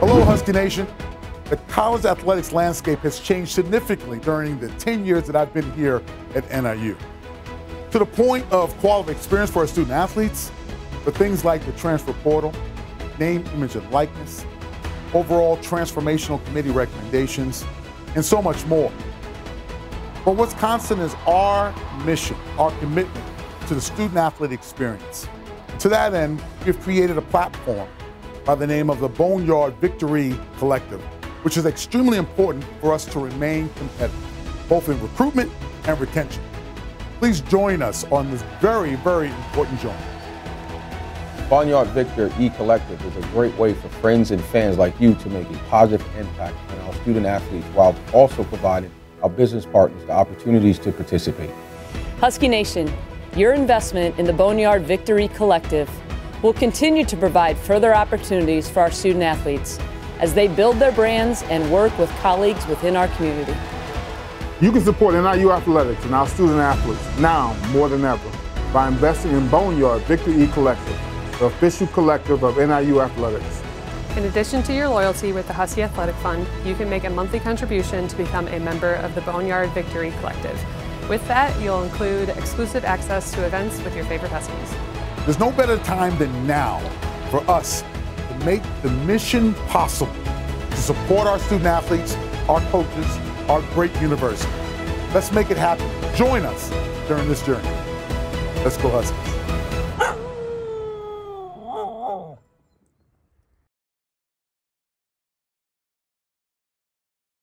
Hello, Huskie Nation. The college athletics landscape has changed significantly during the 10 years that I've been here at NIU. To the point of quality experience for our student athletes, for things like the transfer portal, name, image, and likeness, overall transformational committee recommendations, and so much more. But what's constant is our mission, our commitment to the student athlete experience. To that end, we've created a platform by the name of the Boneyard Victory Collective, which is extremely important for us to remain competitive, both in recruitment and retention. Please join us on this very, very important journey. Boneyard Victor E Collective is a great way for friends and fans like you to make a positive impact on our student athletes while also providing our business partners the opportunities to participate. Huskie Nation, your investment in the Boneyard Victory Collective will continue to provide further opportunities for our student athletes as they build their brands and work with colleagues within our community. You can support NIU athletics and our student athletes now more than ever by investing in Boneyard Victor E Collective the official collective of NIU Athletics. In addition to your loyalty with the Huskie Athletic Fund, you can make a monthly contribution to become a member of the Boneyard Victory Collective. With that, you'll include exclusive access to events with your favorite Huskies. There's no better time than now for us to make the mission possible to support our student athletes, our coaches, our great university. Let's make it happen. Join us during this journey. Let's go Huskies.